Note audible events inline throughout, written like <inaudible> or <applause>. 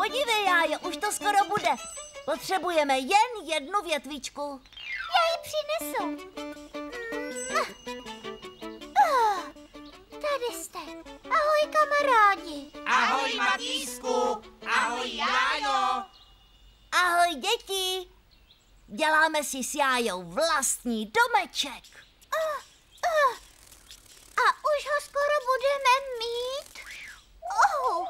Podívej, Jájo, už to skoro bude. Potřebujeme jen jednu větvičku. Já ji přinesu. Ah, Tady jste. Ahoj, kamarádi. Ahoj, Matýsku! Ahoj, Jájo! Ahoj, děti. Děláme si s Jájou vlastní domeček. Ah, ah. A už ho skoro budeme mít. Oh,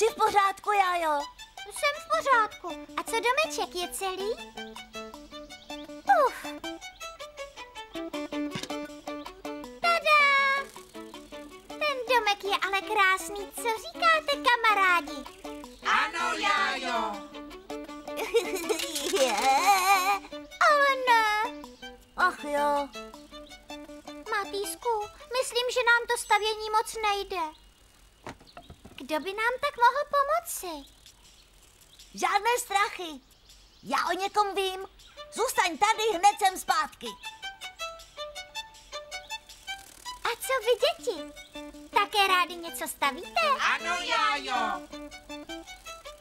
Jsi v pořádku, Jájo? jsem v pořádku. A co domeček je celý? Uf. Tada! Ten domek je ale krásný. Co říkáte, kamarádi? Ano, Jájo! <laughs> Ale ne. Ach jo. Matýsku, myslím, že nám to stavění moc nejde. Kdo by nám tak mohl pomoci? Žádné strachy. Já o někom vím. Zůstaň tady, hned jsem zpátky. A co vy, děti? Také rádi něco stavíte? Ano, Jájo!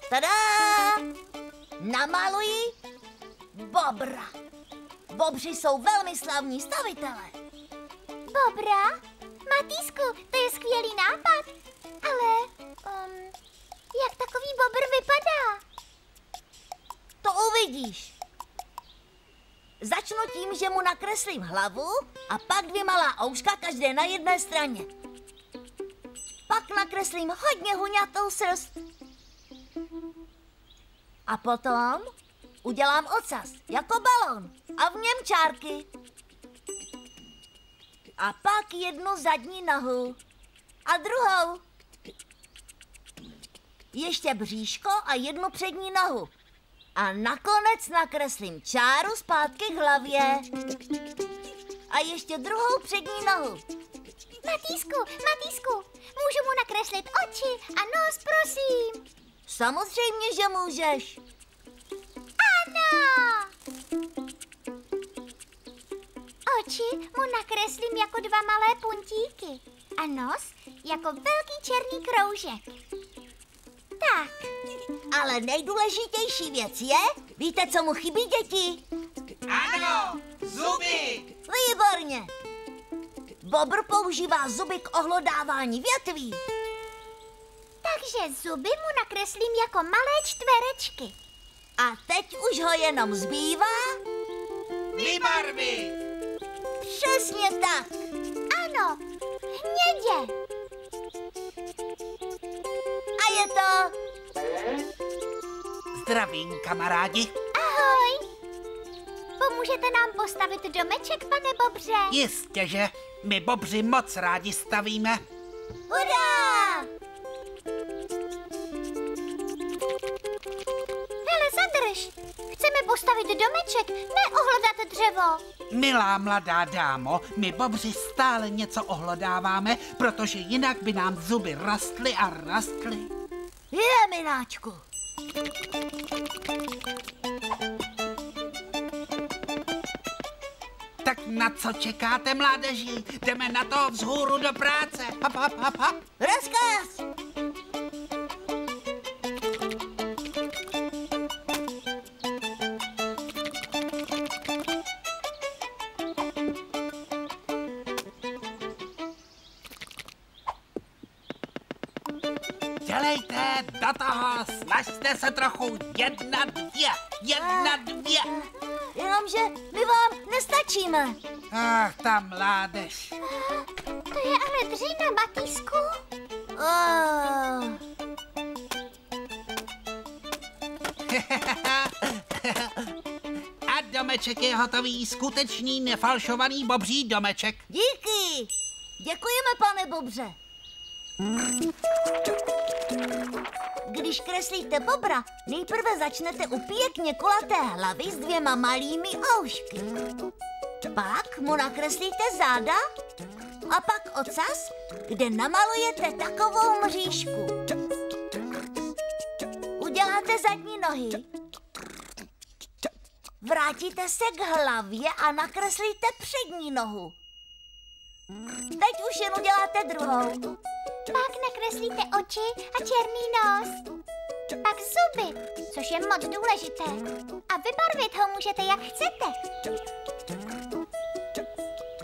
Tada! Namaluji bobra. Bobři jsou velmi slavní stavitelé. Bobra? Matýsku, to je skvělý nápad. Ale, um, jak takový bobr vypadá? To uvidíš. Začnu tím, že mu nakreslím hlavu a pak dvě malá ouška, každé na jedné straně. Pak nakreslím hodně huňatou srst. A potom udělám ocas jako balon a v něm čárky. A pak jednu zadní nohu a druhou. Ještě bříško a jednu přední nohu. A nakonec nakreslím čáru zpátky k hlavě. A ještě druhou přední nohu. Matýsku, Matýsku, můžu mu nakreslit oči a nos, prosím. Samozřejmě, že můžeš. Ano! Oči mu nakreslím jako dva malé puntíky a nos jako velký černý kroužek. Ale nejdůležitější věc je, víte, co mu chybí, děti? Ano! Zuby! Výborně. Bobr používá zuby k ohlodávání větví. takže zuby mu nakreslím jako malé čtverečky. A teď už ho jenom zbývá. Vybarvy! Přesně tak. Ano, hnědě. A je to... Zdravím, kamarádi. Ahoj. Pomůžete nám postavit domeček, pane Bobře? Jistě, že my bobři moc rádi stavíme. Hurá! Hele, zadrž. Chceme postavit domeček, ne ohlodat dřevo. Milá mladá dámo, my bobři stále něco ohlodáváme, protože jinak by nám zuby rastly a rastly. Je, mináčku. Tak na co čekáte, mládeži? Jdeme na to vzhůru do práce. Hop, hop, hop, hop. Rozkaz! Dělejte do toho, snažte se trochu. Jedna, dvě, jedna, dvě. Jenomže my vám nestačíme. Ach, ta mládež. To je ale dřina, Matýsku. Oh. <laughs> A domeček je hotový, skutečný nefalšovaný bobří domeček. Díky. Děkujeme, pane Bobře. Když kreslíte bobra, nejprve začnete u pěkně kulaté hlavy s dvěma malými oušky. Pak mu nakreslíte záda a pak ocas, kde namalujete takovou mřížku. Uděláte zadní nohy. Vrátíte se k hlavě a nakreslíte přední nohu. Teď už jen uděláte druhou. Pak nakreslíte oči a černý nos. Pak zuby, což je moc důležité. A vybarvit ho můžete jak chcete.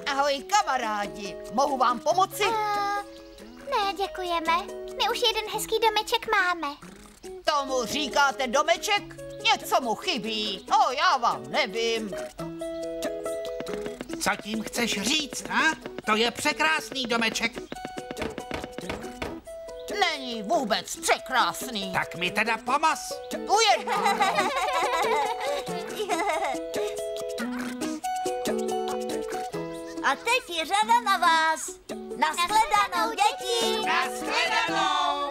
Ahoj kamarádi, mohu vám pomoci? Uh, ne, děkujeme. My už jeden hezký domeček máme. Tomu říkáte domeček? Něco mu chybí, to já vám nevím. Co tím chceš říct, ha? To je překrásný domeček. Není vůbec překrásný. Tak mi teda pomoz. Ujednáme. A teď je řada na vás. Naschledanou, děti! Naschledanou!